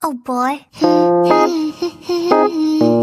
Oh boy.